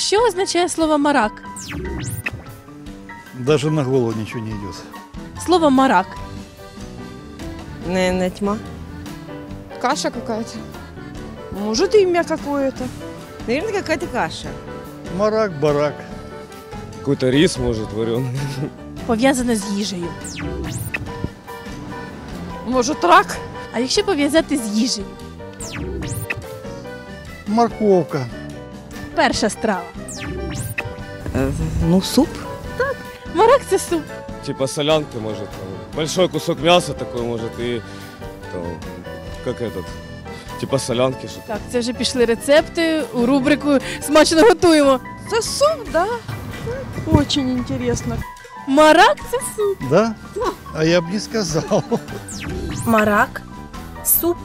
Що означає слово марак? Даже на голову ничего не идет. Слово марак. Наверное, тьма. Каша какая-то. Может, имя какое-то. Наверное, какая-то каша. Марак, барак. Какой-то рис, может, вареный. Пов'язане з їжею. Может, рак? А якщо пов'язати з їжею? Морковка Перша страва. ну, суп. Марак це суп. Типа солянки, может. там. Большой кусок мяса такой, может, и там, как этот, типа солянки, что Так, це вже пішли рецепти у рубрику Смачно готуємо. Это суп, да? Очень интересно. Марак це суп. Да? А я бы не сказал. Марак, суп,